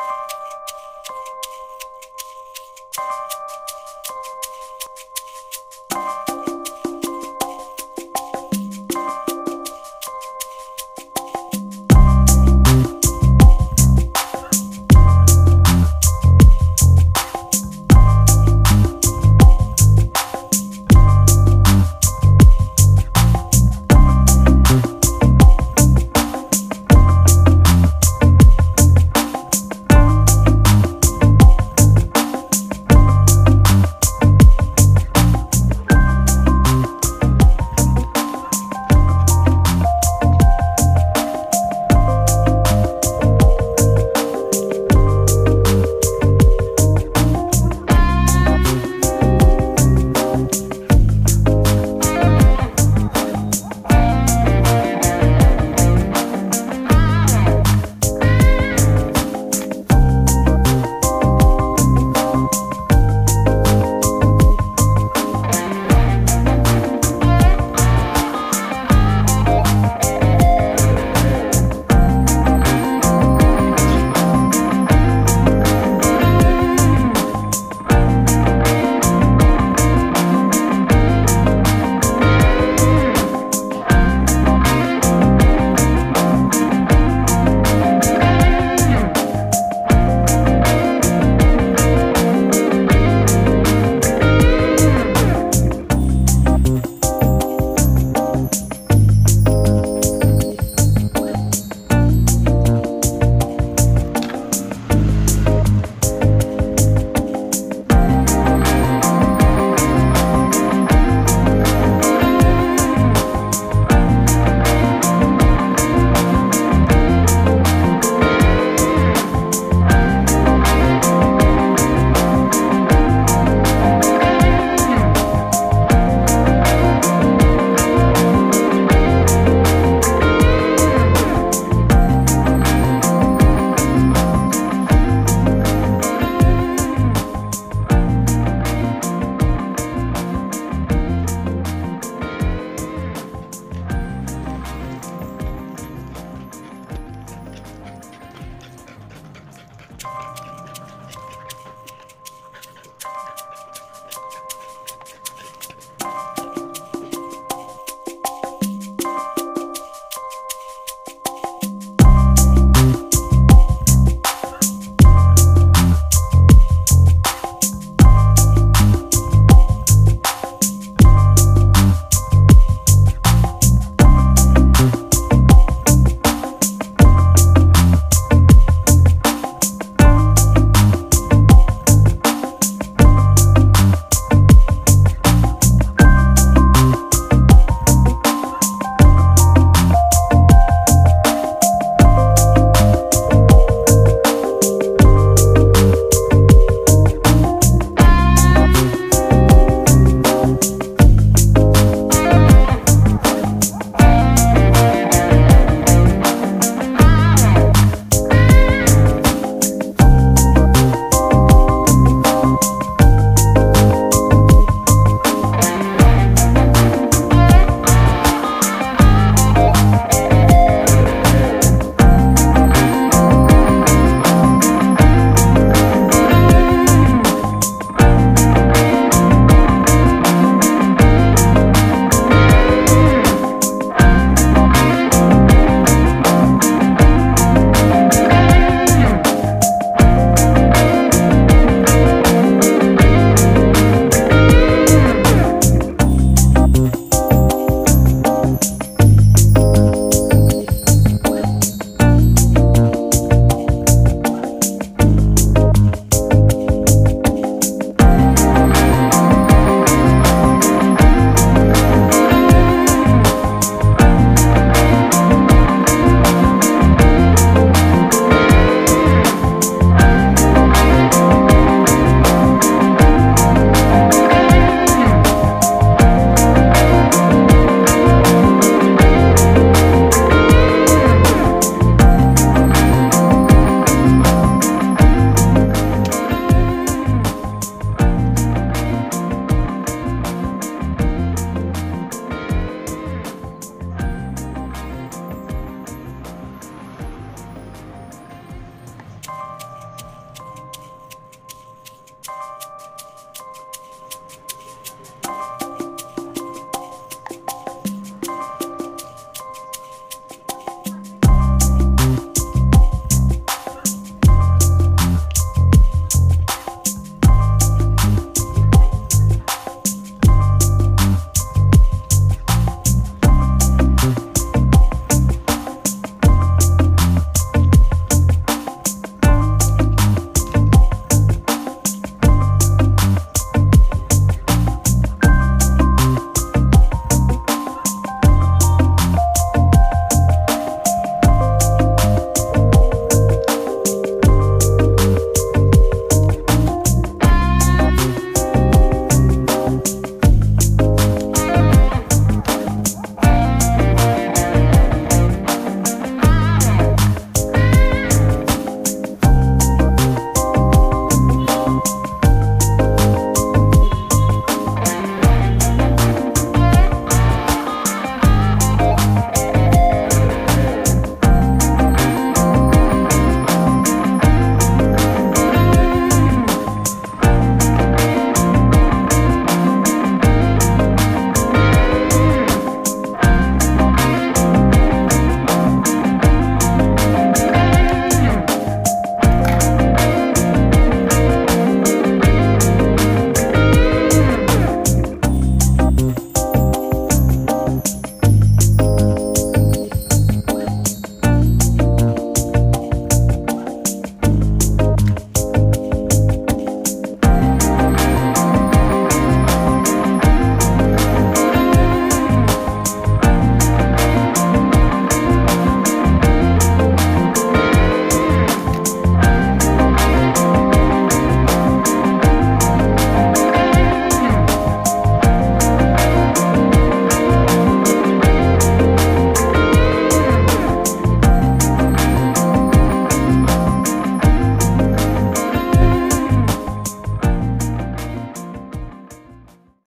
you